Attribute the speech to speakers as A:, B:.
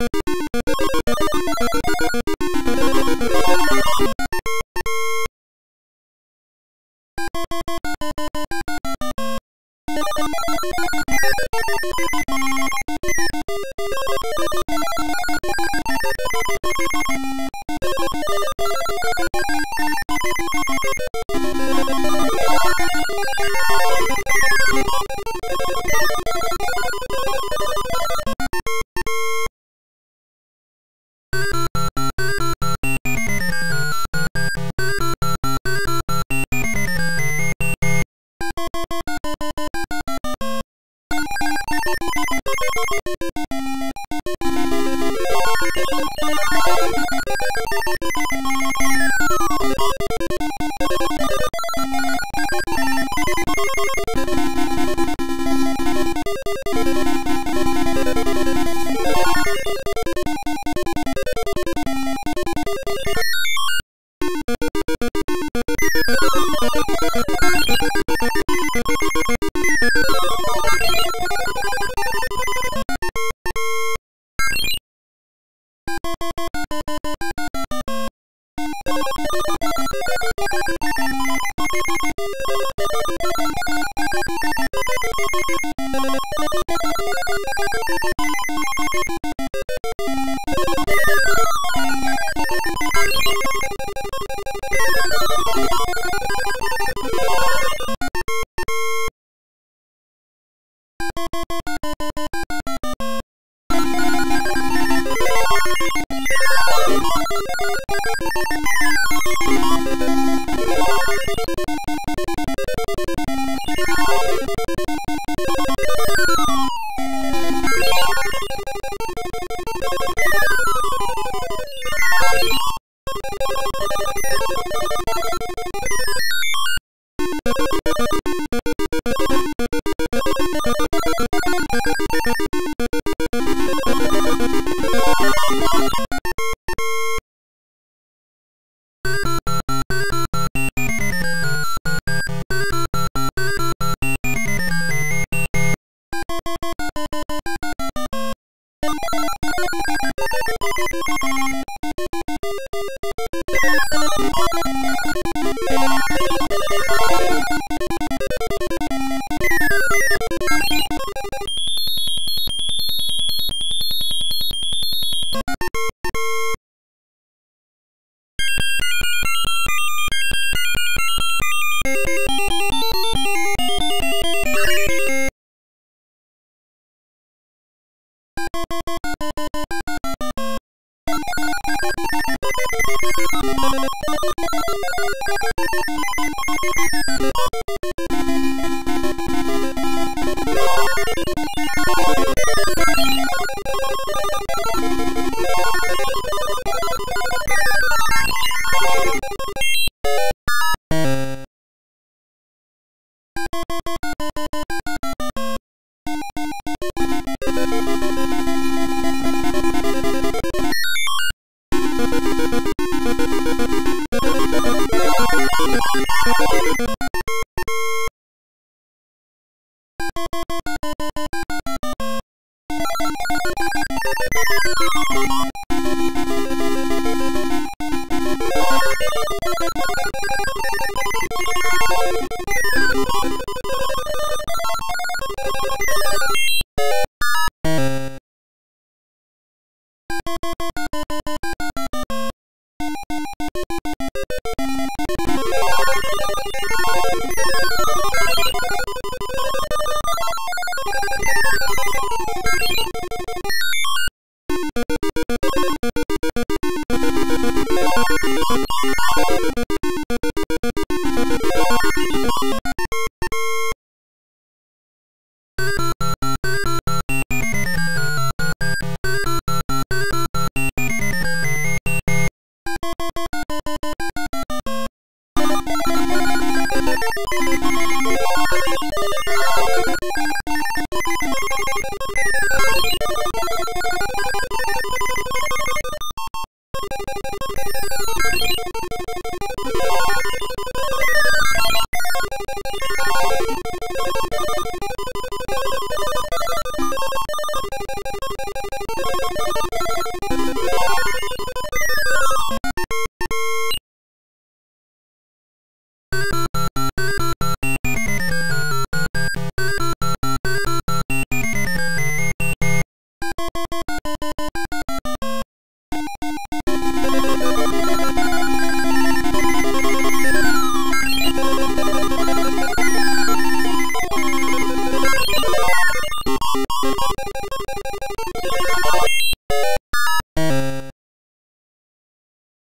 A: you you ¡Gracias you